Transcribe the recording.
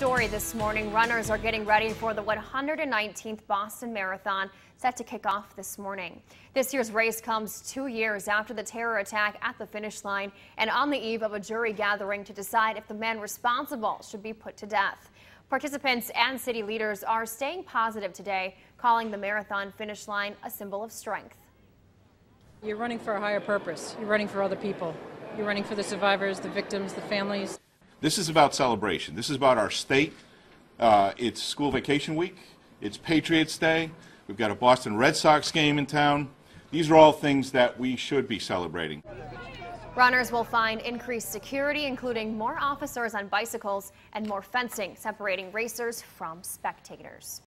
Story this morning, runners are getting ready for the 119th Boston Marathon set to kick off this morning. This year's race comes two years after the terror attack at the finish line and on the eve of a jury gathering to decide if the man responsible should be put to death. Participants and city leaders are staying positive today, calling the marathon finish line a symbol of strength. You're running for a higher purpose. You're running for other people. You're running for the survivors, the victims, the families. This is about celebration. This is about our state. Uh, it's school vacation week. It's Patriots Day. We've got a Boston Red Sox game in town. These are all things that we should be celebrating. Runners will find increased security, including more officers on bicycles and more fencing separating racers from spectators.